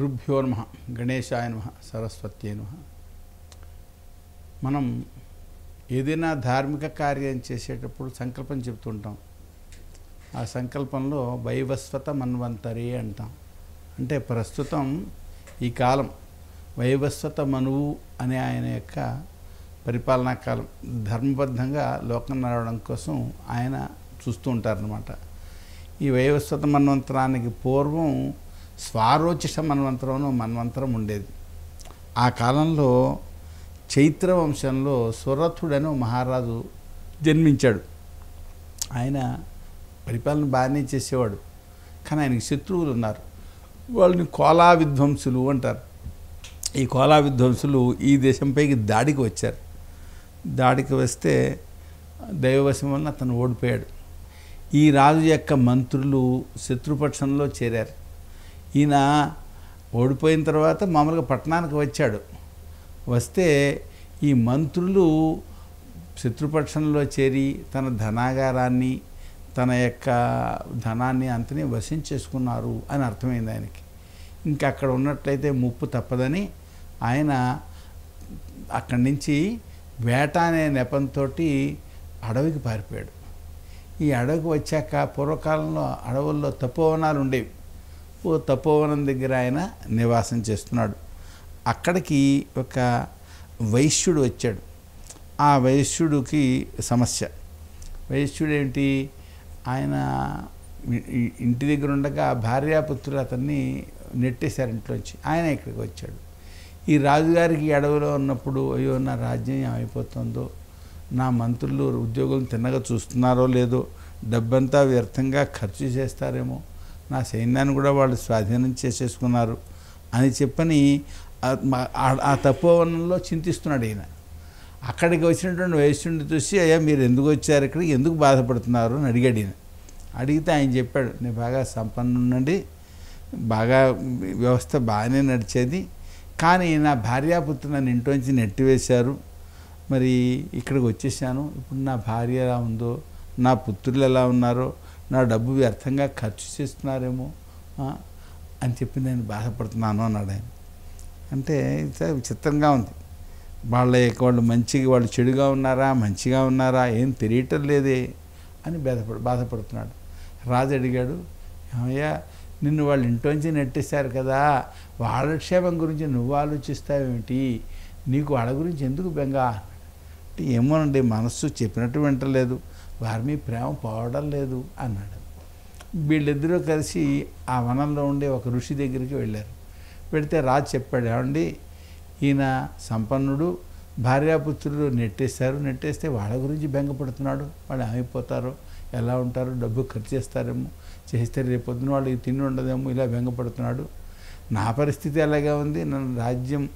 గురుభ్యో నమ గణేశాయ నమ సరస్వత్యే నమ. మనం ఏదైనా ధార్మిక కార్యం చేసేటప్పుడు సంకల్పం చెప్తుంటాం. ఆ సంకల్పంలో వైవస్వత మన్వంతరి అంటాం. అంటే ప్రస్తుతం ఈ కాలం వైవస్వత మనువు అనే ఆయన యొక్క పరిపాలనా కాలం ధర్మబద్ధంగా లోకం నడవడం కోసం ఆయన చూస్తూ ఉంటారనమాట ఈ వైవస్వత మన్వంతరానికి పూర్వం స్వారోచిష మన్వంతరం మన్వంతరం ఉండేది. ఆ కాలంలో చైత్ర వంశంలో సురథుడని మహారాజు జన్మించాడు. ఆయన పరిపాలన బాగానే చేసేవాడు కానీ ఆయనకి శత్రువులు ఉన్నారు. వాళ్ళని కోలా విధ్వంసులు అంటారు. ఈ కోలా విధ్వంసులు ఈ దేశంపైకి దాడికి వచ్చారు. దాడికి వస్తే దైవవశం వలన అతను ఓడిపోయాడు. ఈ రాజు యొక్క మంత్రులు శత్రుపక్షంలో చేరారు. ఈయన ఓడిపోయిన తర్వాత మామూలుగా పట్టణానికి వచ్చాడు. వస్తే ఈ మంత్రులు శత్రుపక్షంలో చేరి తన ధనాగారాన్ని తన యొక్క ధనాన్ని అంతని వశం చేసుకున్నారు అని అర్థమైంది ఆయనకి. ఇంకా అక్కడ ఉన్నట్లయితే ముప్పు తప్పదని ఆయన అక్కడి నుంచి వేట అనే నెపంతో అడవికి పారిపోయాడు. ఈ అడవికి వచ్చాక పూర్వకాలంలో అడవుల్లో తపోవనాలు ఉండేవి. ఓ తపోవనం దగ్గర ఆయన నివాసం చేస్తున్నాడు. అక్కడికి ఒక వైశ్యుడు వచ్చాడు. ఆ వైశ్యుడికి సమస్య. వైశ్యుడు ఏంటి? ఆయన ఇంటి దగ్గర ఉండగా భార్యాపుత్రులు అతన్ని నెట్టేశారు ఇంట్లోంచి. ఆయన ఇక్కడికి వచ్చాడు. ఈ రాజుగారికి అడవిలో ఉన్నప్పుడు అయ్యో నా రాజ్యం ఏమైపోతుందో? నా మంత్రులు ఉద్యోగులను తిన్నగా చూస్తున్నారో లేదో? డబ్బంతా వ్యర్థంగా ఖర్చు చేస్తారేమో? నా సైన్యాన్ని కూడా వాళ్ళు స్వాధీనం చేసేసుకున్నారు అని చెప్పని ఆ- మా- తపోవనంలో చింతిస్తున్నాడు ఈయన. అక్కడికి వచ్చినటువంటి వయస్సుని చూసి అయ్యా మీరు ఎందుకు వచ్చారు ఇక్కడికి? ఎందుకు బాధపడుతున్నారు? అని అడిగాడు ఈయన. అడిగితే ఆయన చెప్పాడు నేను బాగా సంపన్నుండండి బాగా వ్యవస్థ బాగానే నడిచేది. కానీ నా భార్యాపుత్రు నన్ను ఇంట్లోంచి నెట్టివేశారు. మరి ఇక్కడికి వచ్చేసాను. ఇప్పుడు నా భార్య ఎలా ఉందో నా పుత్రులు ఎలా ఉన్నారో నా డబ్బు వ్యర్థంగా ఖర్చు చేస్తున్నారేమో అని చెప్పి నేను బాధపడుతున్నాను అన్నాడు ఆయన. అంటే ఇది విచిత్రంగా ఉంది. వాళ్ళ వాళ్ళు మంచిగా వాళ్ళు చెడుగా ఉన్నారా మంచిగా ఉన్నారా ఏం తెలియటం లేదే అని బాధపడు బాధపడుతున్నాడు. రాజు అడిగాడు ఏమయ్యా నిన్ను వాళ్ళ ఇంట్లోంచి నెట్టేశారు కదా వాళ్ళ క్షేమం గురించి నువ్వు ఆలోచిస్తావేమిటి? నీకు వాళ్ళ గురించి ఎందుకు బెంగ? అంటే ఏమోనండి మనస్సు చెప్పినట్టు వింటలేదు. వారి మీ ప్రేమ పోవడం లేదు అన్నాడు. వీళ్ళిద్దరూ కలిసి ఆ వనంలో ఉండే ఒక ఋషి దగ్గరికి వెళ్ళారు. వెళితే రాజు చెప్పాడు ఏమండి ఈయన సంపన్నుడు భార్యాపుత్రులు నెట్టేస్తారు నెట్టేస్తే వాళ్ళ గురించి బెంగపడుతున్నాడు. వాళ్ళు ఏమైపోతారు? ఎలా ఉంటారు? డబ్బు ఖర్చు చేస్తారేమో? చేస్తే రేపొద్దున వాళ్ళకి తిండి ఉండదేమో? ఇలా బెంగపడుతున్నాడు. నా పరిస్థితి ఎలాగా ఉంది. నన్ను రాజ్యం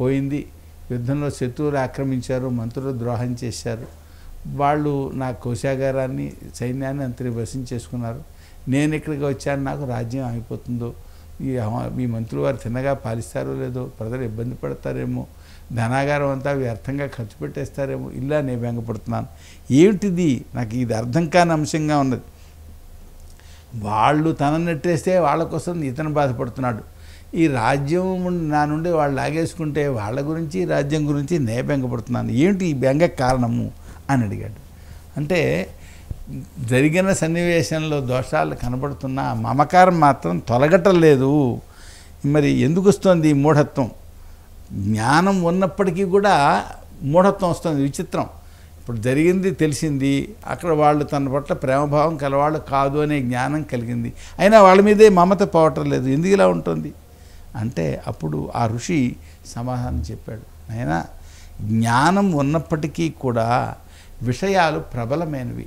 పోయింది. యుద్ధంలో శత్రువులు ఆక్రమించారు. మంత్రులు ద్రోహం చేశారు. వాళ్ళు నా కోశాగారాన్ని సైన్యాన్ని అంతరి వశం చేసుకున్నారు. నేను ఇక్కడికి వచ్చాను? నాకు రాజ్యం అయిపోతుందో ఈ మీ మంత్రులు వారు తిన్నగా పాలిస్తారో లేదో? ప్రజలు ఇబ్బంది పడతారేమో? ధనాగారం అంతా వ్యర్థంగా ఖర్చు పెట్టేస్తారేమో? ఇలా నేను బెంగపడుతున్నాను. ఏమిటిది? నాకు ఇది అర్థం కాని అంశంగా ఉన్నది. వాళ్ళు తన నెట్టేస్తే వాళ్ళ కోసం ఇతను బాధపడుతున్నాడు. ఈ రాజ్యం నా నుండి వాళ్ళు లాగేసుకుంటే వాళ్ళ గురించి రాజ్యం గురించి నే బెంగపడుతున్నాను. ఏంటి ఈ బెంగ కారణము? అని అడిగాడు. అంటే జరిగిన సన్నివేశంలో దోషాలు కనబడుతున్నా మమకారం మాత్రం తొలగటం లేదు మరి ఎందుకు వస్తుంది ఈ మూఢత్వం? జ్ఞానం ఉన్నప్పటికీ కూడా మూఢత్వం వస్తుంది విచిత్రం. ఇప్పుడు జరిగింది తెలిసింది. అక్కడ వాళ్ళు తన పట్ల ప్రేమభావం కలవాళ్ళు కాదు అనే జ్ఞానం కలిగింది. అయినా వాళ్ళ మీదే మమత పోవటం లేదు. ఎందుకు ఇలా ఉంటుంది? అంటే అప్పుడు ఆ ఋషి సమాధానం చెప్పాడు. అయినా జ్ఞానం ఉన్నప్పటికీ కూడా విషయాలు ప్రబలమైనవి.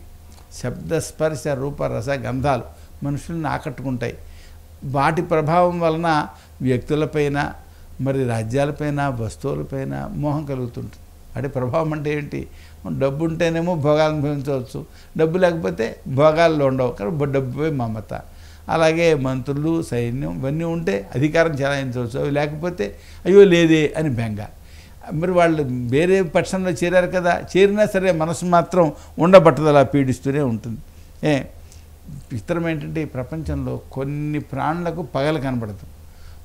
శబ్ద స్పర్శ రూప రస గంధాలు మనుషుల్ని ఆకట్టుకుంటాయి. వాటి ప్రభావం వలన వ్యక్తులపైన మరి రాజ్యాలపైన వస్తువులపైన మోహం కలుగుతుంటుంది. అంటే ప్రభావం అంటే ఏంటి? డబ్బు ఉంటేనేమో భోగాలు అనుభవించవచ్చు. డబ్బు లేకపోతే భోగాల్లో ఉండవు. కానీ డబ్బుపై మమత. అలాగే మంత్రులు సైన్యం ఇవన్నీ ఉంటే అధికారం చెలాయించవచ్చు. అవి లేకపోతే అయ్యో లేదే అని బెంగ. మరి వాళ్ళు వేరే పక్షంలో చేరారు కదా చేరినా సరే మనసు మాత్రం ఉండబట్టదలా పీడిస్తూనే ఉంటుంది. ఏ చిత్రం ఏంటంటే ఈ ప్రపంచంలో కొన్ని ప్రాణులకు పగలు కనబడదు.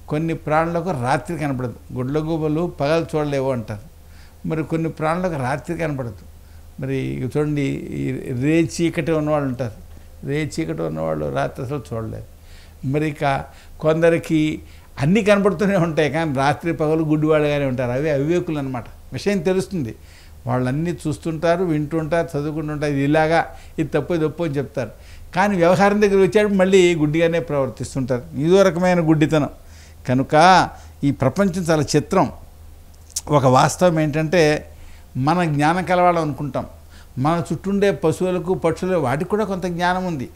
కొన్ని ప్రాణులకు రాత్రి కనపడదు గుడ్లగూబలు పగలు చూడలేవు అంటారు. మరి కొన్ని ప్రాణులకు రాత్రి కనపడదు మరి ఇక చూడండి ఈ రే చీకటి ఉన్నవాళ్ళు ఉంటారు. రే చీకటి ఉన్నవాళ్ళు రాత్రి అసలు చూడలేదు. మరి ఇక కొందరికి అన్నీ కనపడుతూనే ఉంటాయి కానీ రాత్రి పగలు గుడ్డివాళ్ళుగానే ఉంటారు. అవి అవివేకులు అనమాట విషయం తెలుస్తుంది. వాళ్ళన్నీ చూస్తుంటారు వింటుంటారు చదువుకుంటుంటారు ఇది ఇలాగా ఇది తప్పు ఇది తప్పు అని చెప్తారు. కానీ వ్యవహారం దగ్గర వచ్చాడు మళ్ళీ గుడ్డిగానే ప్రవర్తిస్తుంటారు. ఇదో రకమైన గుడ్డితనం. కనుక ఈ ప్రపంచం చాలా చిత్రం. ఒక వాస్తవం ఏంటంటే మన జ్ఞానం కలవాళ్ళం అనుకుంటాం. మన చుట్టుండే పశువులకు పక్షులు వాటికి కూడా కొంత జ్ఞానం ఉంది.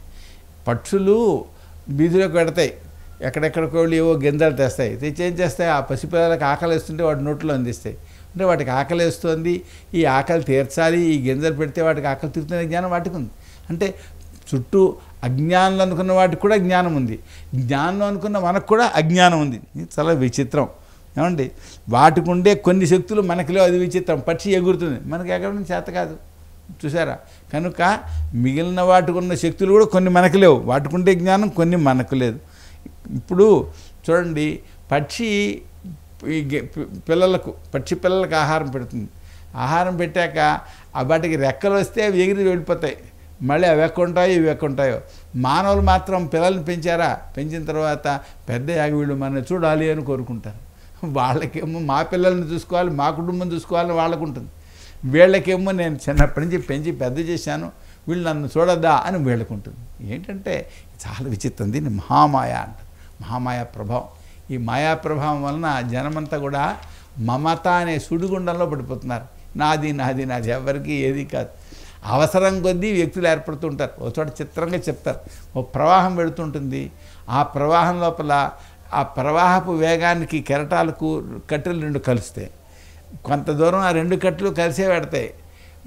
పక్షులు బీదిలోకి పెడతాయి ఎక్కడెక్కడికో ఏవో గింజలు తెస్తాయి. తెచ్చి ఏం చేస్తాయి? ఆ పసిపిల్లలకు ఆకలి వేస్తుంటే వాటి నోట్లో అందిస్తాయి. అంటే వాటికి ఆకలి వేస్తుంది ఈ ఆకలి తీర్చాలి ఈ గింజలు పెడితే వాటికి ఆకలి తీరుతున్న జ్ఞానం వాటికి ఉంది. అంటే చుట్టూ అజ్ఞానంలో అనుకున్న వాటికి కూడా జ్ఞానం ఉంది. జ్ఞానంలో అనుకున్న మనకు కూడా అజ్ఞానం ఉంది. చాలా విచిత్రం. ఏమండి? వాటికి ఉండే కొన్ని శక్తులు మనకిలో అది విచిత్రం. పక్షి ఎగురుతుంది. మనకి ఎగరడం చేత కాదు. చూసారా కనుక మిగిలిన వాటికి ఉన్న శక్తులు కూడా కొన్ని మనకు లేవు. వాటికి ఉండే జ్ఞానం కొన్ని మనకు లేదు. ఇప్పుడు చూడండి పక్షి ఈ పిల్లలకు పక్షి పిల్లలకు ఆహారం పెడుతుంది. ఆహారం పెట్టాక ఆ వాటికి రెక్కలు వస్తే అవి ఎగిరి వెళ్ళిపోతాయి. మళ్ళీ అవి ఎక్కుంటాయో ఇవి ఎక్కుంటాయో మానవులు మాత్రం పిల్లల్ని పెంచారా? పెంచిన తర్వాత పెద్ద యాగి వీళ్ళు మన చూడాలి అని కోరుకుంటారు. వాళ్ళకేమో మా పిల్లల్ని చూసుకోవాలి మా కుటుంబం చూసుకోవాలని వాళ్ళకు ఉంటుంది. వీళ్ళకేమో నేను చిన్నప్పటి నుంచి పెంచి పెద్ద చేశాను వీళ్ళు నన్ను చూడద్దా అని వీళ్ళకుంటుంది ఏంటంటే చాలా విచిత్రం. దీన్ని మహామాయ అంటారు. మహామాయా ప్రభావం ఈ మాయా ప్రభావం వలన జనమంతా కూడా మమత అనే సుడిగుండంలో పడిపోతున్నారు. నాది నాది నాది ఎవరికి ఏది కాదు. అవసరం కొద్దీ వ్యక్తులు ఏర్పడుతుంటారు. ఒక చోట చిత్రంగా చెప్తారు. ఓ ప్రవాహం పెడుతుంటుంది ఆ ప్రవాహం లోపల ఆ ప్రవాహపు వేగానికి కెరటాలకు కట్టెలు రెండు కలుస్తాయి. కొంత దూరం ఆ రెండు కట్టెలు కలిసే పెడతాయి.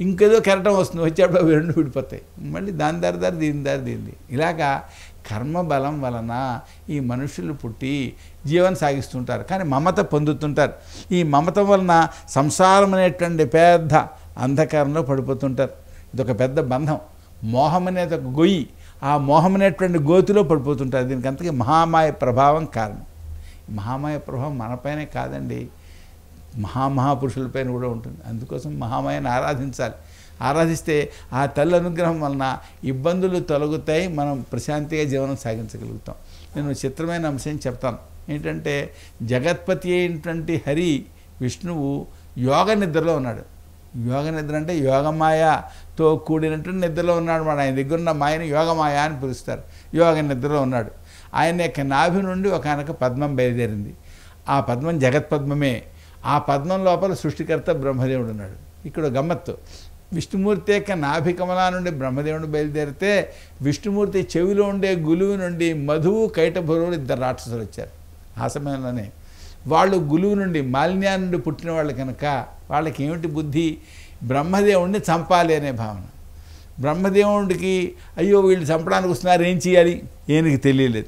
ఇంకేదో కెరటం వస్తుంది. వచ్చేప్పుడు అవి రెండు విడిపోతాయి. మళ్ళీ దాని దారి దారి దీని దారి దీనిది ఇలాగా కర్మ బలం వలన ఈ మనుషులు పుట్టి జీవనం సాగిస్తుంటారు. కానీ మమత పొందుతుంటారు. ఈ మమత వలన సంసారం అనేటువంటి పెద్ద అంధకారంలో పడిపోతుంటారు. ఇదొక పెద్ద బంధం. మోహం అనేది ఒక గొయ్యి. ఆ మోహం అనేటువంటి గోతిలో పడిపోతుంటారు. దీనికి అంతకీ మహామాయ ప్రభావం కారణం. మహామాయ ప్రభావం మనపైనే కాదండి. మహామహాపురుషులపైన కూడా ఉంటుంది. అందుకోసం మహామాయను ఆరాధించాలి. ఆరాధిస్తే ఆ తల్లి అనుగ్రహం వలన ఇబ్బందులు తొలగుతాయి. మనం ప్రశాంతిగా జీవనం సాగించగలుగుతాం. నేను చిత్రమైన అంశం చెప్తాను. ఏంటంటే జగత్పతి అయినటువంటి హరి విష్ణువు యోగ నిద్రలో ఉన్నాడు. యోగ నిద్ర అంటే యోగమాయతో కూడినటువంటి నిద్రలో ఉన్నాడు. మన ఆయన దగ్గర ఉన్న మాయను యోగమాయ అని పిలుస్తారు. యోగ నిద్రలో ఉన్నాడు. ఆయన యొక్క నాభి నుండి ఒక ఆయనకు పద్మం బయలుదేరింది. ఆ పద్మం జగత్పద్మమే. ఆ పద్మం లోపల సృష్టికర్త బ్రహ్మదేవుడు ఉన్నాడు. ఇక్కడ గమ్మత్తు. విష్ణుమూర్తి యొక్క నాభి కమలా నుండి బ్రహ్మదేవుడు బయలుదేరితే విష్ణుమూర్తి చెవిలో ఉండే గులువు నుండి మధువు కైటభురువులు ఇద్దరు రాక్షసులు వచ్చారు. ఆ సమయంలోనే వాళ్ళు గులువు నుండి మాలిన్యా నుండి పుట్టిన వాళ్ళు కనుక వాళ్ళకి ఏమిటి బుద్ధి? బ్రహ్మదేవుడిని చంపాలి అనే భావన. బ్రహ్మదేవుడికి అయ్యో వీళ్ళు చంపడానికి వస్తున్నారు ఏం చేయాలి? ఏనికి తెలియలేదు.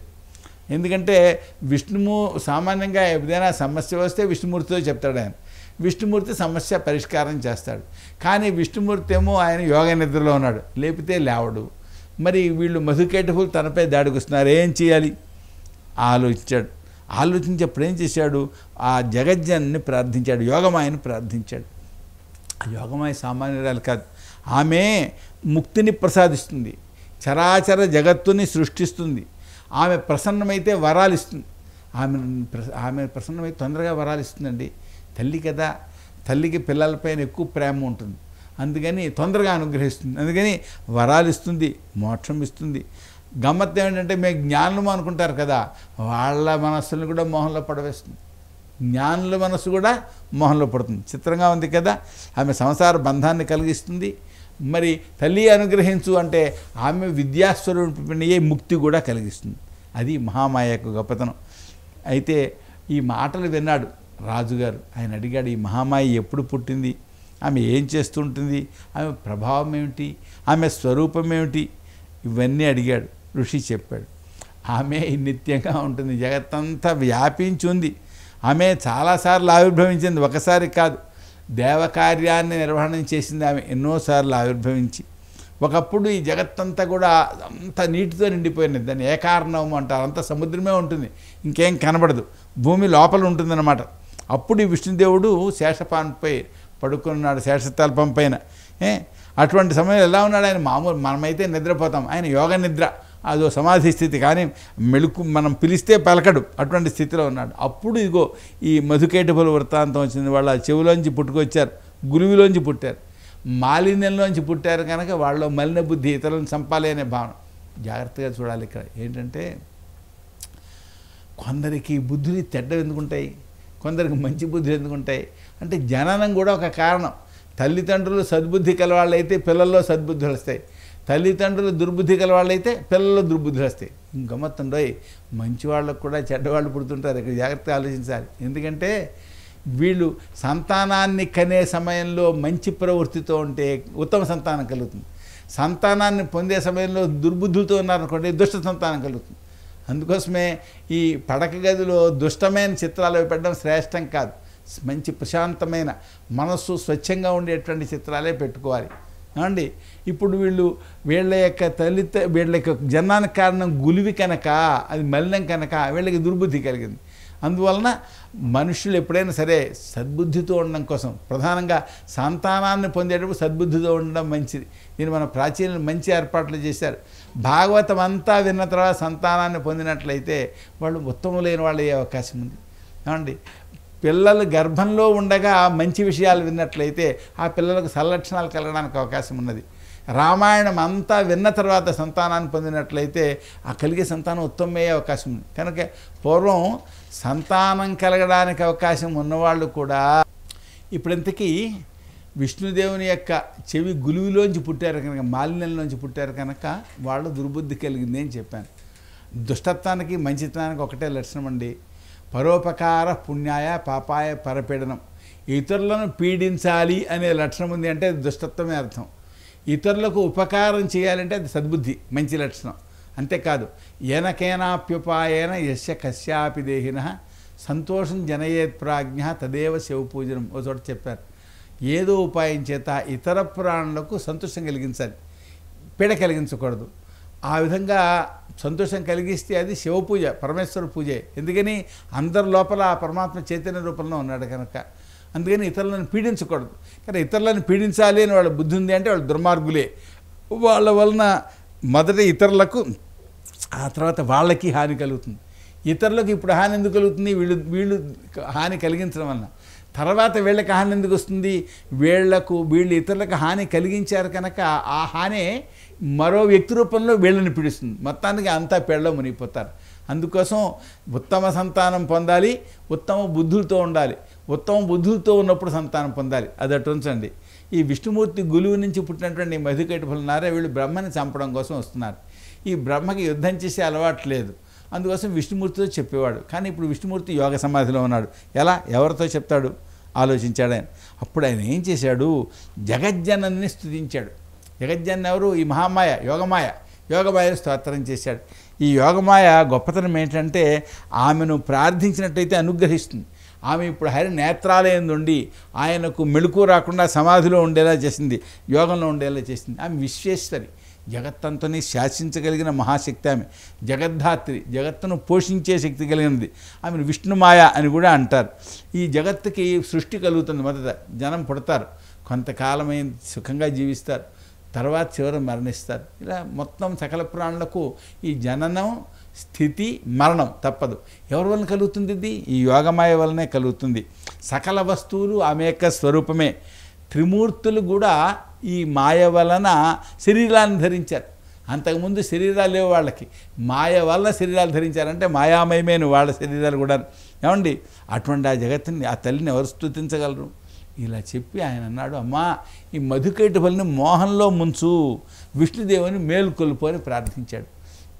ఎందుకంటే విష్ణుము సామాన్యంగా ఏదైనా సమస్య వస్తే విష్ణుమూర్తితో చెప్తాడు ఆయన. విష్ణుమూర్తి సమస్య పరిష్కారం చేస్తాడు. కానీ విష్ణుమూర్తి ఏమో ఆయన యోగ నిద్రలో ఉన్నాడు లేపితే లేవడు. మరి వీళ్ళు మధుకేటఫులు తనపై దాడికి వస్తున్నారు ఏం చేయాలి? ఆలోచించాడు. ఆలోచించేప్పుడు ఏం చేశాడు? ఆ జగజ్జన్ని ప్రార్థించాడు యోగమాయని ప్రార్థించాడు. ఆ యోగమాయ సామాన్యురాలు కాదు. ఆమె ముక్తిని ప్రసాదిస్తుంది చరాచర జగత్తుని సృష్టిస్తుంది. ఆమె ప్రసన్నమైతే వరాలు ఇస్తుంది ఆమె ప్ర- ఆమె ప్రసన్నమైతే తొందరగా వరాలు ఇస్తుందండి తల్లి కదా తల్లికి పిల్లలపైన ఎక్కువ ప్రేమ ఉంటుంది. అందుకని తొందరగా అనుగ్రహిస్తుంది. అందుకని వరాలు ఇస్తుంది మోక్షం ఇస్తుంది. గమ్మత్ ఏమిటంటే మేము జ్ఞానులు అనుకుంటారు కదా వాళ్ళ మనస్సులను కూడా మోహంలో పడవేస్తుంది. జ్ఞానుల మనసు కూడా మోహంలో పడుతుంది. చిత్రంగా ఉంది కదా ఆమె సంసార బంధాన్ని కలిగిస్తుంది. మరి తల్లి అనుగ్రహించు అంటే ఆమె విద్యాస్వరూపిణియే ముక్తి కూడా కలిగిస్తుంది. అది మహామాయ యొక్క గొప్పతనం. అయితే ఈ మాటలు విన్నాడు. రాజుగారు ఆయన అడిగాడు ఈ మహామాయి ఎప్పుడు పుట్టింది? ఆమె ఏం చేస్తుంటుంది? ఆమె ప్రభావం ఏమిటి? ఆమె స్వరూపం ఏమిటి? ఇవన్నీ అడిగాడు ఋషి చెప్పాడు. ఆమె నిత్యంగా ఉంటుంది జగత్తంతా వ్యాపించి ఉంది. ఆమె చాలాసార్లు ఆవిర్భవించింది ఒకసారి కాదు. దేవకార్యాన్ని నిర్వహణం చేసింది ఆమె ఎన్నోసార్లు ఆవిర్భవించి. ఒకప్పుడు ఈ జగత్తంతా కూడా అంత నీటితో నిండిపోయినది దాన్ని ఏకారణం అంటారు. అంత సముద్రమే ఉంటుంది. ఇంకేం కనబడదు. భూమి లోపల ఉంటుందన్నమాట. అప్పుడు ఈ విష్ణుదేవుడు శేషపాన్పై పడుకున్నాడు శేషతల్పం పైన. ఏ? అటువంటి సమయంలో ఎలా ఉన్నాడు ఆయన? మామూలు మనమైతే నిద్రపోతాం. ఆయన యోగ నిద్ర అదో సమాధి స్థితి. కానీ మెలుకు మనం పిలిస్తే పలకడు. అటువంటి స్థితిలో ఉన్నాడు. అప్పుడు ఇదిగో ఈ మధుకేటపుల వృత్తాంతం వచ్చింది. వాళ్ళ చెవులోంచి పుట్టుకొచ్చారు. గురువులోంచి పుట్టారు. మాలిన్యంలోంచి పుట్టారు కనుక వాళ్ళు మలిన బుద్ధి ఇతరులను చంపాలి అనే భావన. జాగ్రత్తగా చూడాలి ఇక్కడ. ఏంటంటే కొందరికి బుద్ధులు తెడ్డ ఎందుకుంటాయి? కొందరికి మంచి బుద్ధులు ఎందుకుంటాయి అంటే జననం కూడా ఒక కారణం. తల్లిదండ్రులు సద్బుద్ధి కలవాళ్ళైతే పిల్లల్లో సద్బుద్ధులు వస్తాయి. తల్లిదండ్రులు దుర్బుద్ధి కలవాళ్ళైతే పిల్లల్లో దుర్బుద్ధులు వస్తాయి. గమ్మత్తుండోయ్ మంచి వాళ్ళకు కూడా చెడ్డవాళ్ళు పుడుతుంటారు. ఇక్కడ జాగ్రత్తగా ఆలోచించాలి ఎందుకంటే వీళ్ళు సంతానాన్ని కనే సమయంలో మంచి ప్రవృత్తితో ఉంటే ఉత్తమ సంతానం కలుగుతుంది. సంతానాన్ని పొందే సమయంలో దుర్బుద్ధులతో ఉన్నారనుకోండి దుష్ట సంతానం కలుగుతుంది. అందుకోసమే ఈ పడక గదిలో దుష్టమైన చిత్రాలు పెట్టడం శ్రేష్టం కాదు. మంచి ప్రశాంతమైన మనస్సు స్వచ్ఛంగా ఉండేటువంటి చిత్రాలే పెట్టుకోవాలి. ఏమండి? ఇప్పుడు వీళ్ళు వీళ్ళ యొక్క తల్లి వీళ్ళ యొక్క జన్మానికి కారణం గులివి కనుక అది మలినం కనుక వీళ్ళకి దుర్బుద్ధి కలిగింది. అందువలన మనుషులు ఎప్పుడైనా సరే సద్బుద్ధితో ఉండడం కోసం ప్రధానంగా సంతానాన్ని పొందేటప్పుడు సద్బుద్ధితో ఉండడం మంచిది. దీన్ని మన ప్రాచీన మంచి ఏర్పాట్లు చేశారు. భాగవతం అంతా విన్న తర్వాత సంతానాన్ని పొందినట్లయితే వాళ్ళు ఉత్తములైన వాళ్ళు అయ్యే అవకాశం ఉంది. ఏమండి? పిల్లలు గర్భంలో ఉండగా మంచి విషయాలు విన్నట్లయితే ఆ పిల్లలకు సల్లక్షణాలు కలగడానికి అవకాశం ఉన్నది. రామాయణం అంతా విన్న తర్వాత సంతానాన్ని పొందినట్లయితే ఆ కలిగే సంతానం ఉత్తమయ్యే అవకాశం ఉంది. కనుక పూర్వం సంతానం కలగడానికి అవకాశం ఉన్నవాళ్ళు కూడా ఇప్పుడింతకీ విష్ణుదేవుని యొక్క చెవి గులువిలోంచి పుట్టారు కనుక మాలిన్యంలోంచి పుట్టారు కనుక వాళ్ళు దుర్బుద్ధి కలిగింది అని చెప్పాను. దుష్టత్వానికి మంచితనానికి ఒకటే లక్షణం అండి. పరోపకార పుణ్యాయ పాపాయ పరపీడనం. ఇతరులను పీడించాలి అనే లక్షణం ఉంది అంటే దుష్టత్వమే అర్థం. ఇతరులకు ఉపకారం చేయాలంటే అది సద్బుద్ధి మంచి లక్షణం. అంతేకాదు ఎనకేనాప్యుపాయన యస్య కశ్యాపి దేహిన సంతోషం జనయేత్ ప్రాజ్ఞ తదేవ శివ పూజనం. ఓ చోట చెప్పారు. ఏదో ఉపాయం చేత ఇతర ప్రాణులకు సంతోషం కలిగించాలి. పీడ కలిగించకూడదు. ఆ విధంగా సంతోషం కలిగిస్తే అది శివపూజ పరమేశ్వర పూజే. ఎందుకని? అందరి లోపల ఆ పరమాత్మ చైతన్య రూపంలో ఉన్నాడు కనుక. అందుకని ఇతరులను పీడించకూడదు. కానీ ఇతరులను పీడించాలి అని వాళ్ళ బుద్ధి ఉంది అంటే వాళ్ళు దుర్మార్గులే. వాళ్ళ వలన మొదట ఇతరులకు ఆ తర్వాత వాళ్ళకి హాని కలుగుతుంది. ఇతరులకు ఇప్పుడు హాని ఎందుకు కలుగుతుంది? వీళ్ళు వీళ్ళు హాని కలిగించడం వలన. తర్వాత వీళ్ళకి హాని ఎందుకు వస్తుంది? వీళ్ళకు వీళ్ళు ఇతరులకు హాని కలిగించారు కనుక ఆ హాని మరో వ్యక్తి రూపంలో వీళ్ళని పిడుస్తుంది. మొత్తానికి అంతా పెళ్ళలో మునిగిపోతారు. అందుకోసం ఉత్తమ సంతానం పొందాలి ఉత్తమ బుద్ధులతో ఉండాలి. ఉత్తమ బుద్ధులతో ఉన్నప్పుడు సంతానం పొందాలి. అది అటు ఉంచండి. ఈ విష్ణుమూర్తి గులువు నుంచి పుట్టినటువంటి మధుకైటపులు నారే వీళ్ళు బ్రహ్మని చంపడం కోసం వస్తున్నారు. ఈ బ్రహ్మకి యుద్ధం చేసే అలవాటు లేదు. అందుకోసం విష్ణుమూర్తితో చెప్పేవాడు. కానీ ఇప్పుడు విష్ణుమూర్తి యోగ సమాధిలో ఉన్నాడు. ఎలా? ఎవరితో చెప్తాడు? ఆలోచించాడు ఆయన. అప్పుడు ఆయన ఏం చేశాడు? జగజ్జనని స్థుతించాడు జగజ్జన్ ఎవరు? ఈ మహామాయ యోగమాయ యోగమాయను స్తోత్రం చేశాడు. ఈ యోగమాయ గొప్పతనం ఏంటంటే ఆమెను ప్రార్థించినట్టయితే అనుగ్రహిస్తుంది. ఆమె ఇప్పుడు హరి నేత్రాలయందుండి ఆయనకు మెళుకు రాకుండా సమాధిలో ఉండేలా చేసింది యోగంలో ఉండేలా చేసింది. ఆమె విశ్వేశ్వరి. జగత్తంతని శాసించగలిగిన మహాశక్తి ఆమె. జగద్ధాత్రి జగత్తును పోషించే శక్తి కలిగినది. ఆమెను విష్ణుమాయ అని కూడా అంటారు. ఈ జగత్తుకి సృష్టి కలుగుతుంది మొదట. జనం పుడతారు. కొంతకాలమైన సుఖంగా జీవిస్తారు. తర్వాత చివరి మరణిస్తారు. ఇలా మొత్తం సకల ప్రాణులకు ఈ జననం స్థితి మరణం తప్పదు. ఎవరి వలన కలుగుతుంది ఇది? ఈ యోగమాయ వలనే కలుగుతుంది. సకల వస్తువులు ఆమె యొక్క స్వరూపమే. త్రిమూర్తులు కూడా ఈ మాయ వలన శరీరాన్ని ధరించారు. అంతకుముందు శరీరాలు లేవు వాళ్ళకి. మాయ వలన శరీరాలు ధరించారంటే మాయామయమైన వాళ్ళ శరీరాలు కూడా. ఏమండి? అటువంటి ఆ జగత్తుని ఆ తల్లిని ఎవరు స్తుతించగలరు? ఇలా చెప్పి ఆయన అన్నాడు అమ్మా ఈ మధుకైటపల్లిని మోహంలో ముంచు. విష్ణుదేవుని మేలుకొల్పు అని ప్రార్థించాడు.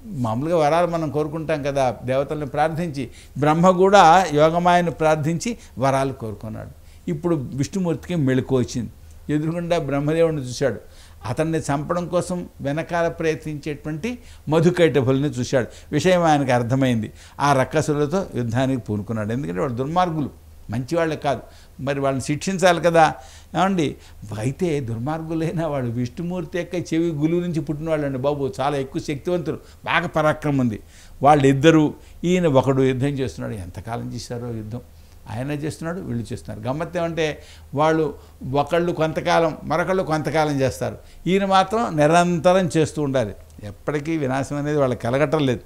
మామూలుగా వరాలు మనం కోరుకుంటాం కదా దేవతల్ని ప్రార్థించి. బ్రహ్మ కూడా యోగమాయను ప్రార్థించి వరాలు కోరుకున్నాడు. ఇప్పుడు విష్ణుమూర్తికి మెళుకు వచ్చింది. ఎదురుగుండా బ్రహ్మదేవుడిని చూశాడు. అతన్ని చంపడం కోసం వెనకాల ప్రయత్నించేటువంటి మధుకైటభుల్ని చూశాడు. విషయం ఆయనకు అర్థమైంది. ఆ రక్కసులతో యుద్ధానికి పూనుకున్నాడు. ఎందుకంటే వాళ్ళు దుర్మార్గులు. మంచివాళ్ళే కాదు. మరి వాళ్ళని శిక్షించాలి కదా. ఏమండి? అయితే దుర్మార్గులైన వాళ్ళు విష్ణుమూర్తి యొక్క చెవి గులు నుంచి పుట్టిన వాళ్ళండి బాబు. చాలా ఎక్కువ శక్తివంతులు. బాగా పరాక్రమం ఉంది. వాళ్ళిద్దరూ ఈయన ఒకడు యుద్ధం చేస్తున్నాడు. ఎంతకాలం చేశారో యుద్ధం? ఆయన చేస్తున్నాడు వీళ్ళు చేస్తున్నారు. గమ్మత్ ఏమంటే వాళ్ళు ఒకళ్ళు కొంతకాలం మరొకళ్ళు కొంతకాలం చేస్తారు. ఈయన మాత్రం నిరంతరం చేస్తూ ఉండాలి. ఎప్పటికీ వినాశం అనేది వాళ్ళకి కలగటం లేదు.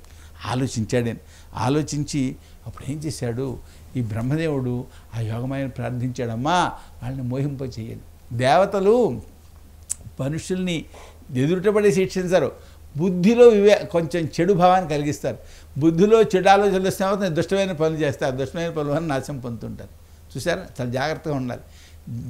ఆలోచించాడని ఆలోచించి అప్పుడు ఏం చేశాడు? ఈ బ్రహ్మదేవుడు ఆ యోగమైన ప్రార్థించాడమ్మా వాళ్ళని మోహింప చేయాలి దేవతలు మనుషుల్ని ఎదురుటబడి శిక్షించరు. బుద్ధిలో వివే కొంచెం చెడు భావాన్ని కలిగిస్తారు. బుద్ధిలో చెడు ఆలోచనలు వస్తే మాత్రం దుష్టమైన పనులు చేస్తారు దుష్టమైన పనులు అని నాశం పొందుతుంటారు. చూసారా చాలా జాగ్రత్తగా ఉండాలి.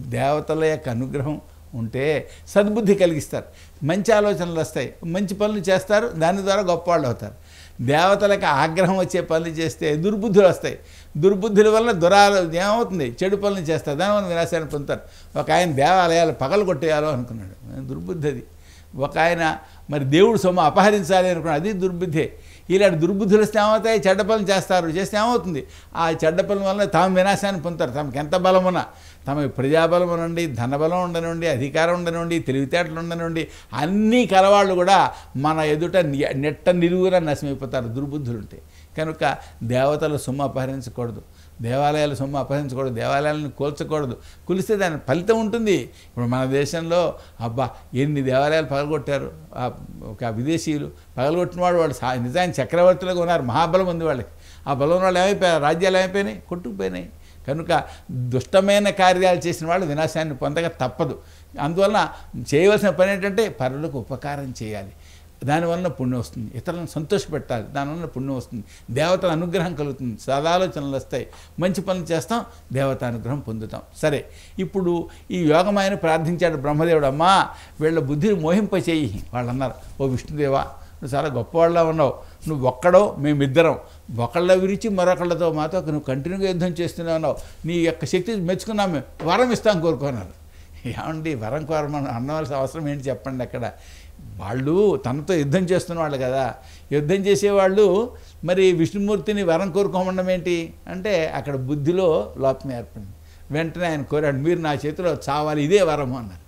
దేవతల యొక్క అనుగ్రహం ఉంటే సద్బుద్ధి కలిగిస్తారు. మంచి ఆలోచనలు వస్తాయి. మంచి పనులు చేస్తారు. దాని ద్వారా గొప్పవాళ్ళు అవుతారు. దేవతలకు ఆగ్రహం వచ్చే పనులు చేస్తే దుర్బుద్ధులు వస్తాయి. దుర్బుద్ధుల వల్ల దురాలు ఏమవుతుంది? చెడు పనులు చేస్తారు. దానివల్ల వినాశాన్ని పొందుతారు. ఒక ఆయన దేవాలయాలు పగలు కొట్టేయాలో అనుకున్నాడు. దుర్బుద్ధి అది. ఒక ఆయన మరి దేవుడు సొమ్ము అపహరించాలి అనుకున్నాడు. అది దుర్బుద్ధే. ఇలాంటి దుర్బుద్ధులు వస్తే ఏమవుతాయి చెడ్డ పనులు చేస్తారు. చేస్తే ఏమవుతుంది? ఆ చెడ్డ పనుల వల్ల తాము వినాశాన్ని పొందుతారు. తమకు ఎంత బలం ఉన్నా తమ ప్రజాబలం ఉండండి ధనబలం ఉండనివ్వండి అధికారం ఉండనివ్వండి తెలివితేటలు ఉండనివ్వండి అన్నీ కలవాళ్ళు కూడా మన ఎదుట నెట్ట నిలువున నశమైపోతారు దుర్బుద్ధులుంటే. కనుక దేవతలు సుమ్మ అపహరించకూడదు. దేవాలయాల సొమ్ము అపహరించకూడదు దేవాలయాలను కూల్చకూడదు. కూలిస్తే దాని ఫలితం ఉంటుంది. ఇప్పుడు మన దేశంలో అబ్బా ఎన్ని దేవాలయాలు పగలగొట్టారు? ఒక విదేశీయులు పగలగొట్టిన వాడు వాళ్ళు సా- నిజానికి చక్రవర్తులుగా ఉన్నారు. మహాబలం ఉంది వాళ్ళకి. ఆ బలం వాళ్ళు ఏమైపోయారు? రాజ్యాలు ఏమైపోయినాయి? కొట్టుకుపోయినాయి. కనుక దుష్టమైన కార్యాలు చేసిన వాళ్ళు వినాశాన్ని పొందక తప్పదు. అందువలన చేయవలసిన పని ఏంటంటే పరులకు ఉపకారం చేయాలి. దానివల్ల పుణ్యం వస్తుంది. ఇతరులను సంతోషపెట్టాలి. దానివల్ల పుణ్యం వస్తుంది. దేవతల అనుగ్రహం కలుగుతుంది. సదాలోచనలు వస్తాయి. మంచి పనులు చేస్తాం. దేవత అనుగ్రహం పొందుతాం. సరే ఇప్పుడు ఈ యోగమాయని ప్రార్థించాడు బ్రహ్మదేవుడు. అమ్మా వీళ్ళ బుద్ధిని మోహింప చేయి వాళ్ళు అన్నారు ఓ విష్ణుదేవా నువ్వు చాలా గొప్పవాళ్ళ ఉన్నావు. నువ్వు ఒక్కడో మేమిద్దరం. ఒకళ్ళ విరిచి మరొకళ్ళతో మాతో నువ్వు కంటిన్యూగా యుద్ధం చేస్తూనే ఉన్నావు. నీ యొక్క శక్తి మెచ్చుకున్నాం మేము. వరం ఇస్తాం కోరుకున్నారు. ఏమండి వరం కోరమని అన్నవలసిన అవసరం ఏంటి చెప్పండి అక్కడ. వాళ్ళు తనతో యుద్ధం చేస్తున్న వాళ్ళు కదా. యుద్ధం చేసేవాళ్ళు మరి విష్ణుమూర్తిని వరం కోరుకోమండం ఏంటి? అంటే అక్కడ బుద్ధిలో లోపం ఏర్పడింది. వెంటనే ఆయన కోరాడు మీరు నా చేతిలో చావాలి ఇదే వరము అన్నారు.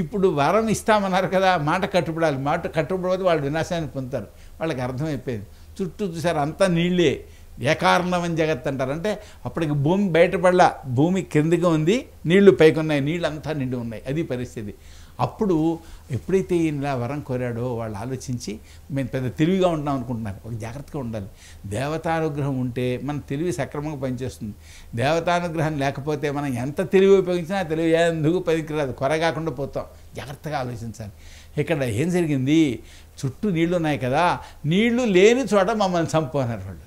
ఇప్పుడు వరం ఇస్తామన్నారు కదా మాట కట్టుబడాలి. మాట కట్టుబడిపోతే వాళ్ళు వినాశాన్ని పొందుతారు. వాళ్ళకి అర్థమైపోయింది. చుట్టూ చూసారు అంతా నీళ్ళే. ఏకారణమని జగత్ అంటారు. అంటే అప్పటికి భూమి బయటపడలా. భూమి కిందగా ఉంది నీళ్ళు పైకి ఉన్నాయి నీళ్ళు అంతా నిండి ఉన్నాయి. అది పరిస్థితి. అప్పుడు ఎప్పుడైతే ఈయన వరం కోరాడో వాళ్ళు ఆలోచించి మేము పెద్ద తెలివిగా ఉంటాం అనుకుంటున్నారు. ఒక జాగ్రత్తగా ఉండాలి. దేవతానుగ్రహం ఉంటే మన తెలివి సక్రమంగా పనిచేస్తుంది. దేవతానుగ్రహం లేకపోతే మనం ఎంత తెలివి ఉపయోగించినా తెలివి ఎందుకు పనికిరాదు? కొరగాకుండా పోతాం. జాగ్రత్తగా ఆలోచించాలి. ఇక్కడ ఏం జరిగింది? చుట్టూ నీళ్ళు ఉన్నాయి కదా నీళ్ళు లేని చోట మమ్మల్ని చంపుకున్నారు వాళ్ళు.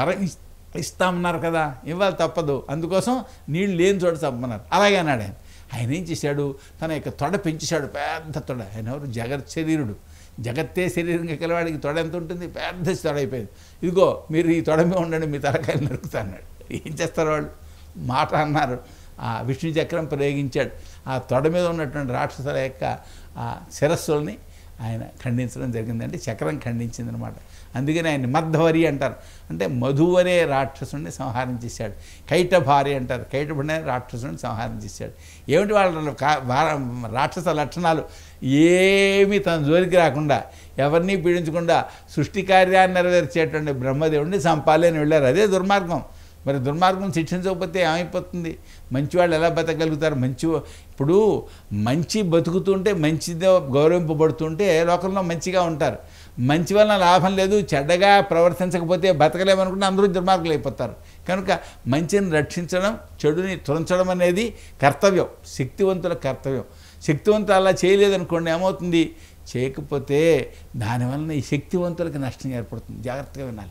వరం ఇస్తామన్నారు కదా ఇవ్వాలి తప్పదు. అందుకోసం నీళ్ళు లేని చోట చంపమన్నారు అలాగే అన్నాడు ఆయన. ఆయన ఏం చేశాడు? తన యొక్క తొడ పెంచేశాడు. పెద్ద తొడ. ఆయన ఎవరు? జగత్ శరీరుడు. జగత్తే శరీరంగా కలవాడికి తొడ ఎంత ఉంటుంది? పెద్ద తొడ అయిపోయింది. ఇదిగో మీరు ఈ తొడ మీద ఉండండి మీ తలకాయలు నరుకుతా అన్నాడు. ఏం చేస్తారు వాళ్ళు? మాట అన్నారు. ఆ విష్ణు చక్రం ప్రయోగించాడు. ఆ తొడ మీద ఉన్నటువంటి రాక్షసుల యొక్క ఆ శిరస్సుల్ని ఆయన ఖండించడం జరిగిందంటే చక్రం ఖండించింది అనమాట అందుకని ఆయన మధ్వరి అంటారు. అంటే మధు అనే రాక్షసుని సంహారం చేశాడు. కైటభారి అంటారు. కైటభారి రాక్షసుని సంహారం చేశాడు. ఏమిటి వాళ్ళ కా- రాక్షస లక్షణాలు? ఏమీ తన జోలికి రాకుండా ఎవరిని పీడించకుండా సృష్టి కార్యాన్ని నెరవేర్చేటువంటి బ్రహ్మదేవుడిని చంపాలి అని వెళ్ళారు. అదే దుర్మార్గం. మరి దుర్మార్గం శిక్షించకపోతే ఏమైపోతుంది? మంచివాళ్ళు ఎలా బతకగలుగుతారు? మంచి ఇప్పుడు మంచి బతుకుతుంటే మంచిదో గౌరవింపబడుతుంటే లోకంలో మంచిగా ఉంటారు. మంచి వలన లాభం లేదు చెడ్డగా ప్రవర్తించకపోతే బతకలేమనుకుంటే అందరూ దుర్మార్గులు అయిపోతారు. కనుక మంచిని రక్షించడం చెడుని తురంచడం అనేది కర్తవ్యం శక్తివంతుల కర్తవ్యం. శక్తివంతులు అలా చేయలేదనుకోండి ఏమవుతుంది? చేయకపోతే దానివలన ఈ శక్తివంతులకి నష్టం ఏర్పడుతుంది. జాగ్రత్తగా వినాలి.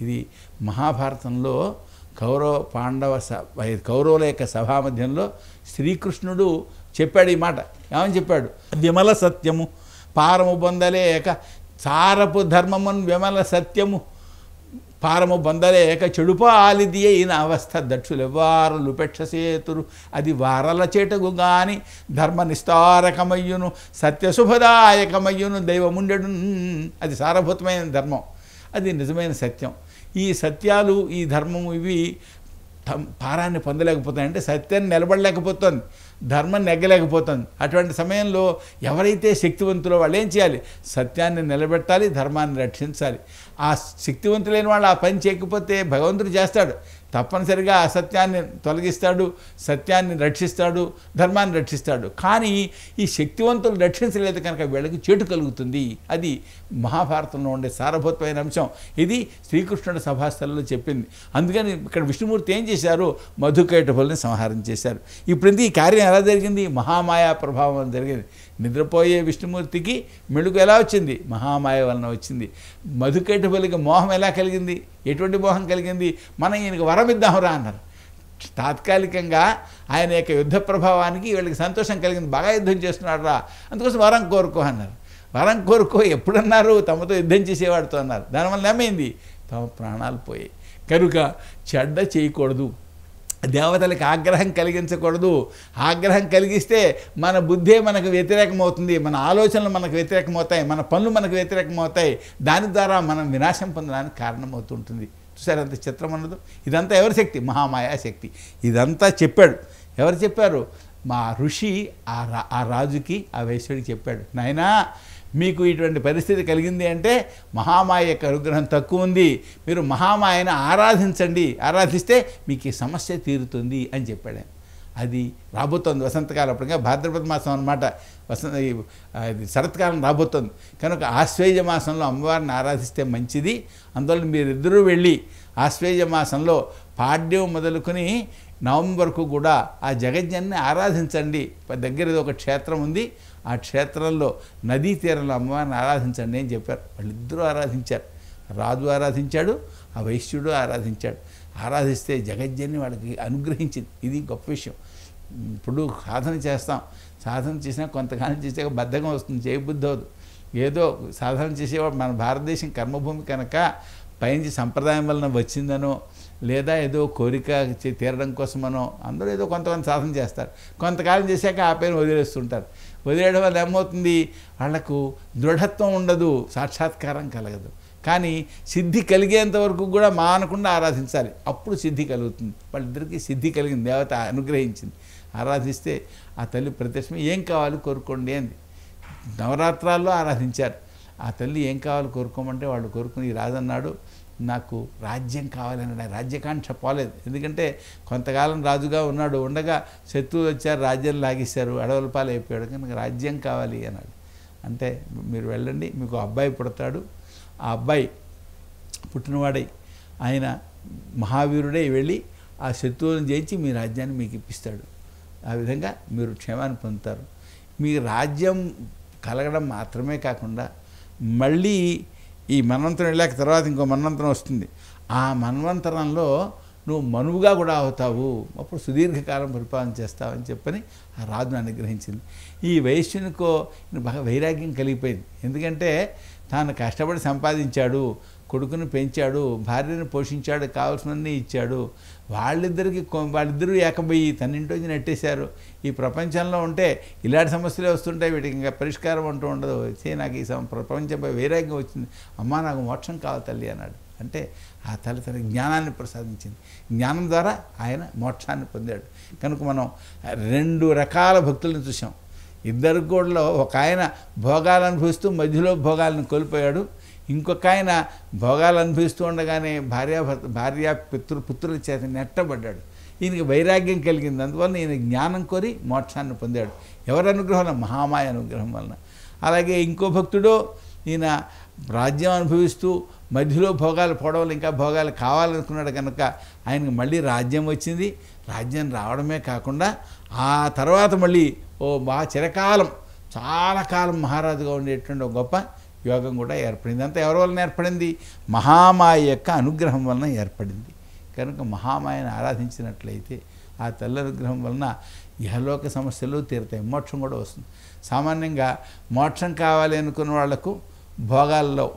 ఇది మహాభారతంలో కౌరవ పాండవ సభ కౌరవుల యొక్క సభా మధ్యంలో శ్రీకృష్ణుడు చెప్పాడు ఈ మాట. ఏమని చెప్పాడు? విమల సత్యము పారము పొందలేక సారపు ధర్మమున్ విమల సత్యము పారము పొందలేక చెడుపాలిది అయిన అవస్థ దక్షులెవ్వారు లుపెక్షసేతురు అది వారల చేటకు గాని ధర్మ నిస్తారకమయ్యును సత్యశుభదాయకమయ్యును దైవముండెడు అది సారభూతమైన ధర్మం. అది నిజమైన సత్యం. ఈ సత్యాలు ఈ ధర్మము ఇవి పారాన్ని పొందలేకపోతాయి అంటే సత్యాన్ని నిలబడలేకపోతుంది. ధర్మం నెగ్గలేకపోతుంది. అటువంటి సమయంలో ఎవరైతే శక్తివంతులో వాళ్ళు ఏం చేయాలి? సత్యాన్ని నిలబెట్టాలి ధర్మాన్ని రక్షించాలి. ఆ శక్తివంతులైన వాళ్ళు ఆ పని చేయకపోతే భగవంతుడు చేస్తాడు. తప్పనిసరిగా అసత్యాన్ని తొలగిస్తాడు సత్యాన్ని రక్షిస్తాడు ధర్మాన్ని రక్షిస్తాడు. కానీ ఈ శక్తివంతులు రక్షించలేదు కనుక వీళ్ళకి చేటు కలుగుతుంది. అది మహాభారతంలో ఉండే సారభూతమైన అంశం. ఇది శ్రీకృష్ణుడు సభాస్థలంలో చెప్పింది. అందుకని ఇక్కడ విష్ణుమూర్తి ఏం చేశారు? మధుకైటభుల్ని సంహారం చేశారు. ఇప్పుడు ఈ కార్యం ఎలా జరిగింది? మహామాయా ప్రభావం జరిగింది. నిద్రపోయే విష్ణుమూర్తికి మెళుకు ఎలా వచ్చింది? మహామాయ వలన వచ్చింది. మధుకైటభులకి మోహం ఎలా కలిగింది? ఎటువంటి మోహం కలిగింది? మనం ఈయనకి వరం ఇద్దాంరా అన్నారు. తాత్కాలికంగా ఆయన యొక్క యుద్ధ ప్రభావానికి వీళ్ళకి సంతోషం కలిగింది. బాగా యుద్ధం చేస్తున్నాడు రా అందుకోసం వరం కోరుకో అన్నారు. వరం కోరుకో ఎప్పుడన్నారు? తమతో యుద్ధం చేసేవాడితో అన్నారు. దానివల్ల ఏమైంది? తమ ప్రాణాలు పోయాయి. కనుక చెడ్డ చేయకూడదు. దేవతలకు ఆగ్రహం కలిగించకూడదు. ఆగ్రహం కలిగిస్తే మన బుద్ధే మనకు వ్యతిరేకమవుతుంది. మన ఆలోచనలు మనకు వ్యతిరేకమవుతాయి. మన పనులు మనకు వ్యతిరేకమవుతాయి. దాని ద్వారా మనం వినాశం పొందడానికి కారణమవుతుంటుంది. చూసారు? అంత చిత్రం అన్నది. ఇదంతా ఎవరి శక్తి? మహామాయా శక్తి. ఇదంతా చెప్పాడు. ఎవరు చెప్పారు? మా ఋషి ఆ రా ఆ రాజుకి ఆ వైశ్యుడికి చెప్పాడు. నాయనా మీకు ఇటువంటి పరిస్థితి కలిగింది అంటే మహామాయ యొక్క అనుగ్రహం తక్కువ ఉంది. మీరు మహామాయను ఆరాధించండి. ఆరాధిస్తే మీకు ఈ సమస్య తీరుతుంది అని చెప్పాడు. అది రాబోతోంది. వసంతకాలం అప్పటిగా భాద్రపద మాసం అనమాట వసంత ఇది శరత్కాలం రాబోతోంది. కనుక ఆశ్వేజ మాసంలో అమ్మవారిని ఆరాధిస్తే మంచిది. అందువల్ల మీరిద్దరూ వెళ్ళి ఆశ్వేజ మాసంలో పాడ్యం మొదలుకొని నవంబర్కు కూడా ఆ జగజ్ఞాన్ని ఆరాధించండి. దగ్గర ఒక క్షేత్రం ఉంది. ఆ క్షేత్రంలో నదీ తీరంలో అమ్మవారిని ఆరాధించండి అని చెప్పారు. వాళ్ళిద్దరూ ఆరాధించారు. రాజు ఆరాధించాడు ఆ వైశ్యుడు ఆరాధించాడు. ఆరాధిస్తే జగజ్జని వాళ్ళకి అనుగ్రహించింది. ఇది గొప్ప విషయం. ఇప్పుడు సాధన చేస్తాం. సాధన చేసినా కొంతకాలం చేసాక బద్ధకం వస్తుంది చేయబుద్ధి అవదు ఏదో సాధన చేసేవాడు మన భారతదేశం కర్మభూమి కనుక పైనుంచి సంప్రదాయం వలన వచ్చిందనో లేదా ఏదో కోరిక తీరడం కోసమనో అందరూ ఏదో కొంతమంది సాధన చేస్తారు. కొంతకాలం చేశాక ఆ పైన వదిలేస్తుంటారు. వదిలేయడం వల్ల ఏమవుతుంది? వాళ్ళకు దృఢత్వం ఉండదు సాక్షాత్కారం కలగదు. కానీ సిద్ధి కలిగేంత వరకు కూడా మానకుండా ఆరాధించాలి. అప్పుడు సిద్ధి కలుగుతుంది. వాళ్ళిద్దరికీ సిద్ధి కలిగింది దేవత అనుగ్రహించింది. ఆరాధిస్తే ఆ తల్లి ప్రత్యక్షం ఏం కావాలి కోరుకోండి అంది. నవరాత్రాల్లో ఆరాధించారు. ఆ తల్లి ఏం కావాలి కోరుకోమంటే వాళ్ళు కోరుకుని రాజన్నాడు. నాకు రాజ్యం కావాలని రాజ్యకాంక్ష పోలేదు. ఎందుకంటే కొంతకాలం రాజుగా ఉన్నాడు ఉండగా శత్రువులు వచ్చారు రాజ్యం లాగేశారు అడవుల పాలు అయిపోయాడు కనుక రాజ్యం కావాలి అన్నాడు. అంటే మీరు వెళ్ళండి మీకు అబ్బాయి పుడతాడు. ఆ అబ్బాయి పుట్టినవాడై ఆయన మహావీరుడై వెళ్ళి ఆ శత్రువులను జయించి మీ రాజ్యాన్ని మీకు ఇప్పిస్తాడు. ఆ విధంగా మీరు క్షేమాన్ని పొందుతారు. మీ రాజ్యం కలగడం మాత్రమే కాకుండా మళ్ళీ ఈ మన్వంతరం వెళ్ళాక తర్వాత ఇంకో మన్వంతరం వస్తుంది. ఆ మన్వంతరంలో నువ్వు మనువుగా కూడా అవుతావు. అప్పుడు సుదీర్ఘకాలం పరిపాలన చేస్తావని చెప్పని ఆ రాజును అనుగ్రహించింది. ఈ వైశ్యునికో బాగా వైరాగ్యం కలిగిపోయింది. ఎందుకంటే తాను కష్టపడి సంపాదించాడు. కొడుకుని పెంచాడు భార్యను పోషించాడు కావాల్సినవన్నీ ఇచ్చాడు. వాళ్ళిద్దరికి వాళ్ళిద్దరూ ఏకబోయి తన్నింటి ఇంటి నెట్టేశారు. ఈ ప్రపంచంలో ఉంటే ఇలాంటి సమస్యలే వస్తుంటాయి వీటికి ఇంకా పరిష్కారం అంటూ ఉండదు. వచ్చే నాకు ఈ ప్రపంచంపై వైరాగ్యం వచ్చింది. అమ్మా నాకు మోక్షం కావాలి తల్లి అన్నాడు. అంటే ఆ తల్లి తన జ్ఞానాన్ని ప్రసాదించింది. జ్ఞానం ద్వారా ఆయన మోక్షాన్ని పొందాడు. కనుక మనం రెండు రకాల భక్తులను చూసాం ఇద్దరు కూడా ఒక ఆయన భోగాలు అనుభవిస్తూ మధ్యలో భోగాలను కోల్పోయాడు. ఇంకొక ఆయన భోగాలు అనుభవిస్తూ ఉండగానే భార్య భార్య పితృ పుత్రుల చేత నెట్టబడ్డాడు. ఈయనకి వైరాగ్యం కలిగింది. అందువల్ల ఈయన జ్ఞానం కోరి మోక్షాన్ని పొందాడు. ఎవరి అనుగ్రహం? మహామాయ అనుగ్రహం వలన. అలాగే ఇంకో భక్తుడు ఈయన రాజ్యం అనుభవిస్తూ మధ్యలో భోగాలు పోవడం వల్ల ఇంకా భోగాలు కావాలనుకున్నాడు కనుక ఆయనకు మళ్ళీ రాజ్యం వచ్చింది. రాజ్యం రావడమే కాకుండా ఆ తర్వాత మళ్ళీ ఓ బాగా చిరకాలం చాలా కాలం మహారాజుగా ఉండేటువంటి ఒక గొప్ప యోగం కూడా ఏర్పడింది. అంతా ఎవరి వలన ఏర్పడింది? మహామాయ యొక్క అనుగ్రహం వలన ఏర్పడింది. కనుక మహామాయను ఆరాధించినట్లయితే ఆ తల్లి అనుగ్రహం వలన ఇహలోక సమస్యలు తీరుతాయి. మోక్షం కూడా వస్తుంది. సామాన్యంగా మోక్షం కావాలి అనుకున్న వాళ్ళకు భోగాల్లో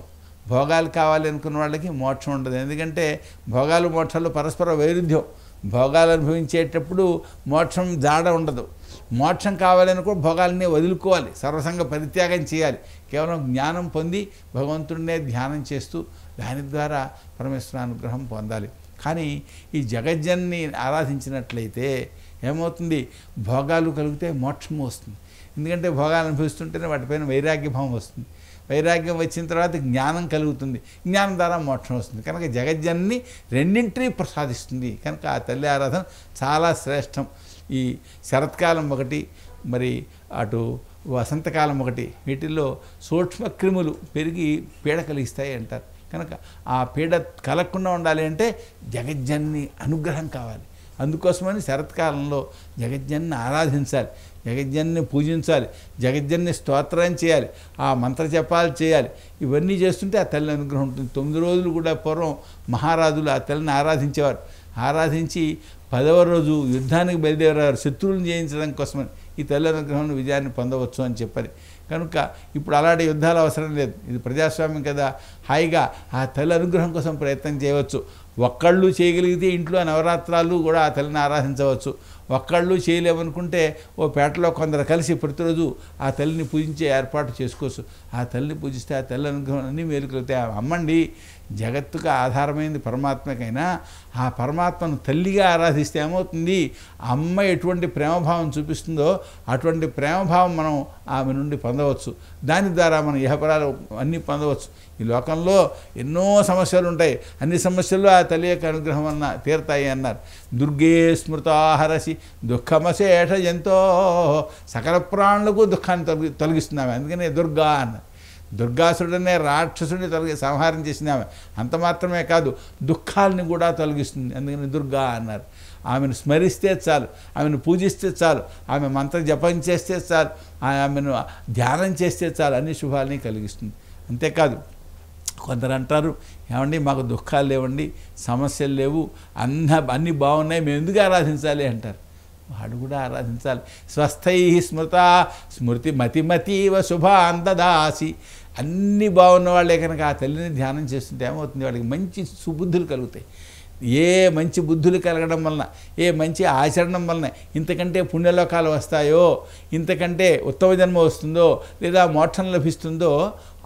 భోగాలు కావాలి అనుకున్న వాళ్ళకి మోక్షం ఉండదు. ఎందుకంటే భోగాలు మోక్షాలు పరస్పర వైరుధ్యం. భోగాలు అనుభవించేటప్పుడు మోక్షం జాడ ఉండదు. మోక్షం కావాలని కూడా భోగాలన్నీ వదులుకోవాలి. సర్వసంగ పరిత్యాగం చేయాలి. కేవలం జ్ఞానం పొంది భగవంతుడినే ధ్యానం చేస్తూ దాని ద్వారా పరమేశ్వర అనుగ్రహం పొందాలి. కానీ ఈ జగజ్జన్ని ఆరాధించినట్లయితే ఏమవుతుంది? భోగాలు కలిగితే మోక్షము వస్తుంది. ఎందుకంటే భోగాలు అనుభవిస్తుంటేనే వాటిపైన వైరాగ్యభావం వస్తుంది. వైరాగ్యం వచ్చిన తర్వాత జ్ఞానం కలుగుతుంది. జ్ఞానం ద్వారా మోక్షం వస్తుంది. కనుక జగజ్జన్ని రెండింటినీ ప్రసాదిస్తుంది. కనుక ఆ తల్లి ఆరాధన చాలా శ్రేష్టం. ఈ శరత్కాలం ఒకటి మరి అటు వసంతకాలం ఒకటి వీటిల్లో సూక్ష్మ క్రిములు పెరిగి పీడ కలిగిస్తాయి అంటారు. కనుక ఆ పీడ కలగకుండా ఉండాలి అంటే జగజ్జన్ని అనుగ్రహం కావాలి. అందుకోసమని శరత్కాలంలో జగజ్జన్ని ఆరాధించాలి జగజ్జన్ని పూజించాలి జగజ్జన్ని స్తోత్రం చేయాలి ఆ మంత్ర జపాలు చేయాలి. ఇవన్నీ చేస్తుంటే ఆ తల్లి అనుగ్రహం ఉంటుంది. తొమ్మిది రోజులు కూడా పూర్వం మహారాజులు ఆ తల్లిని ఆరాధించేవారు. ఆరాధించి పదవ రోజు యుద్ధానికి బయలుదేరారు శత్రువులను జయించడం కోసమని ఈ తల్లి అనుగ్రహం విజయాన్ని పొందవచ్చు అని చెప్పని కనుక ఇప్పుడు అలాంటి యుద్ధాలు అవసరం లేదు. ఇది ప్రజాస్వామ్యం కదా. హాయిగా ఆ తల్లి అనుగ్రహం కోసం ప్రయత్నం చేయవచ్చు. ఒక్కళ్ళు చేయగలిగితే ఇంట్లో నవరాత్రాలు కూడా ఆ తల్లిని ఆరాధించవచ్చు. ఒక్కళ్ళు చేయలేమనుకుంటే ఓ పేటలో కొందరు కలిసి ప్రతిరోజు ఆ తల్లిని పూజించే ఏర్పాటు చేసుకోవచ్చు. ఆ తల్లిని పూజిస్తే ఆ తల్లి అనుగ్రహం అన్నీ మేలుకలుగుతాయి అమ్మండి జగత్తుకు ఆధారమైంది పరమాత్మకైనా ఆ పరమాత్మను తల్లిగా ఆరాధిస్తే ఏమవుతుంది? అమ్మ ఎటువంటి ప్రేమభావం చూపిస్తుందో అటువంటి ప్రేమభావం మనం ఆమె నుండి పొందవచ్చు. దాని ద్వారా మనం ఇహపరాలు అన్నీ పొందవచ్చు. ఈ లోకంలో ఎన్నో సమస్యలు ఉంటాయి అన్ని సమస్యలు ఆ తల్లి యొక్క అనుగ్రహం వలన తీరతాయి అన్నారు. దుర్గే స్మృతాహరసి దుఃఖమశేష ఎంతో సకల ప్రాణులకు దుఃఖాన్ని తొలగి తొలగిస్తున్నాము అందుకనే దుర్గా అన్నారు దుర్గాసుడనే రాక్షసుడిని తొలగి సంహారం చేసింది ఆమె. అంత మాత్రమే కాదు దుఃఖాలని కూడా తొలగిస్తుంది. అందుకని దుర్గా అన్నారు. ఆమెను స్మరిస్తే చాలు ఆమెను పూజిస్తే చాలు ఆమె మంత్ర జపం చేస్తే చాలు ఆమెను ధ్యానం చేస్తే చాలు అన్ని శుభాలని కలిగిస్తుంది. అంతేకాదు కొందరు అంటారు ఏమండి మాకు దుఃఖాలు లేవండి సమస్యలు లేవు అన్న అన్నీ బాగున్నాయి మేము ఎందుకు ఆరాధించాలి అంటారు. వాడు కూడా ఆరాధించాలి. స్వస్థై స్మృత స్మృతి మతిమతీవ శుభాంతదాసి అన్నీ బాగున్న వాళ్ళే కనుక ఆ తల్లిని ధ్యానం చేస్తుంటే ఏమవుతుంది? వాళ్ళకి మంచి సుబుద్ధులు కలుగుతాయి. ఏ మంచి బుద్ధులు కలగడం వలన ఏ మంచి ఆచరణం వలన ఇంతకంటే పుణ్యలోకాలు వస్తాయో ఇంతకంటే ఉత్తమ జన్మ వస్తుందో లేదా మోక్షం లభిస్తుందో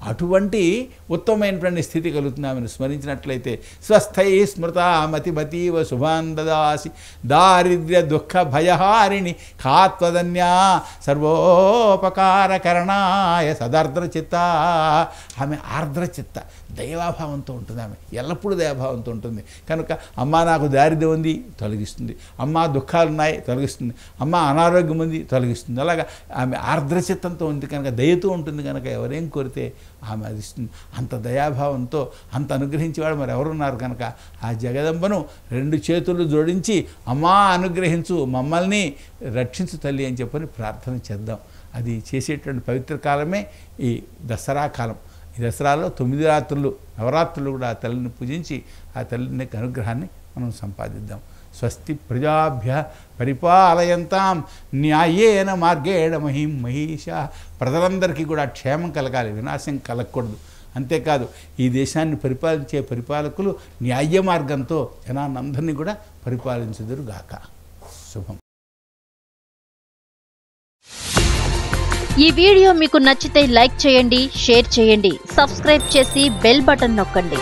అటువంటి ఉత్తమమైనటువంటి స్థితి కలుగుతుంది. ఆమెను స్మరించినట్లయితే స్వస్థై స్మృత మతిమతీవ శుభాందదాసి దారిద్ర్య దుఃఖ భయహారిణి కాత్వదన్యా సర్వోపకారకరణాయ సదార్ద్రచిత్త. ఆమె ఆర్ద్ర చిత్త దైవాభావంతో ఉంటుంది ఆమె ఎల్లప్పుడూ దయాభావంతో ఉంటుంది. కనుక అమ్మ నాకు దారిద్ర్యం ఉంది తొలగిస్తుంది. అమ్మ దుఃఖాలు ఉన్నాయి తొలగిస్తుంది. అమ్మ అనారోగ్యం ఉంది తొలగిస్తుంది. అలాగా ఆమె ఆర్ద్రచిత్తంతో ఉంది కనుక దయతో ఉంటుంది కనుక ఎవరేం కోరితే ఆమె అది అంత దయాభావంతో అంత అనుగ్రహించేవాడు మరి ఎవరున్నారు కనుక? ఆ జగదంబను రెండు చేతులు జోడించి అమ్మా అనుగ్రహించు మమ్మల్ని రక్షించు తల్లి అని చెప్పని ప్రార్థన చేద్దాం. అది చేసేటువంటి పవిత్ర కాలమే ఈ దసరా కాలం. ఈ దసరాలో తొమ్మిది రాత్రులు నవరాత్రులు కూడా ఆ తల్లిని పూజించి ఆ తల్లిని అనుగ్రహాన్ని మనం సంపాదిద్దాం. స్వస్తి ప్రజాభ్య పరిపాలయంతాం. న్యాయేన మార్గేణ మహిం మహిష. ప్రజలందరికీ కూడా క్షేమం కలగాలి వినాశం కలగకూడదు. అంతేకాదు ఈ దేశాన్ని పరిపాలించే పరిపాలకులు న్యాయ మార్గంతో జనాన్నందరినీ కూడా పరిపాలించుదురు గాక. శుభం. ఈ వీడియో మీకు నచ్చితే లైక్ చేయండి షేర్ చేయండి సబ్స్క్రైబ్ చేసి బెల్ బటన్ నొక్కండి.